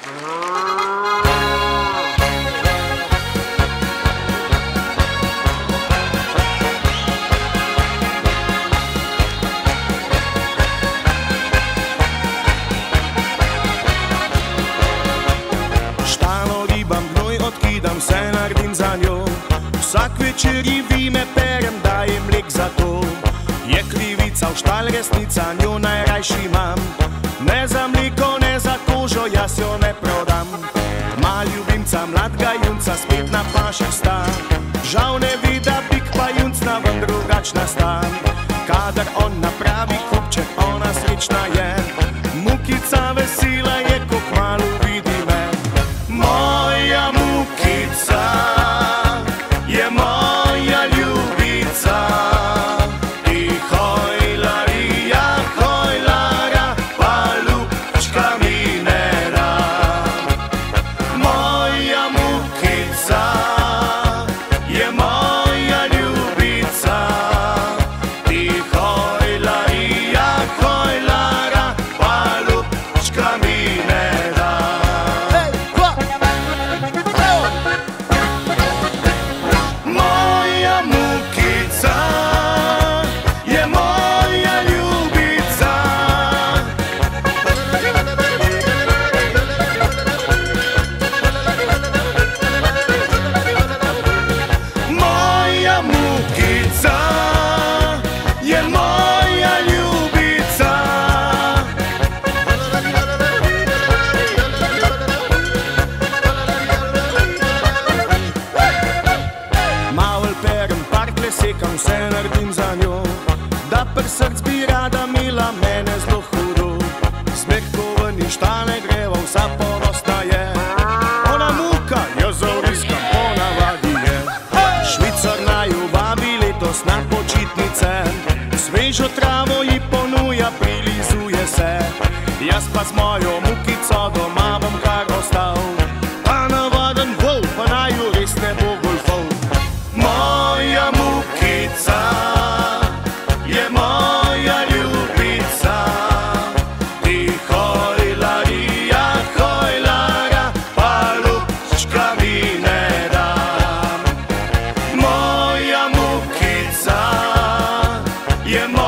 Štalo ribam, gnoj odkidam, vse naredim za njo. Vsak večer ji vime perem, dajem mlek za to. Je krivica v štal resnica, njo najrajši imam. Ne za mliko, ne za kožo, jaz jo mladega junca, spet na paši sta. Žal ne vidi, bik pa junc na ven drugačna sta. Kadar on napravi kupček, ona srečna je. Mukica vesela je, sekam, vse naredim za njo. Da pri src bi rada mila mene zelo hudo. Smeh, ko ven iz štale greva, vsa ponosna je. Ona muka, jaz zavriskam, ona vadi je. Švicar naju vabi letos na počitnice. Svežo travo ji ponuja, prilizuje se. Jaz pa s mojo mukico doma. Yeah,